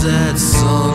sad song.